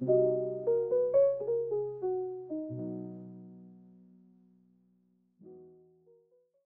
you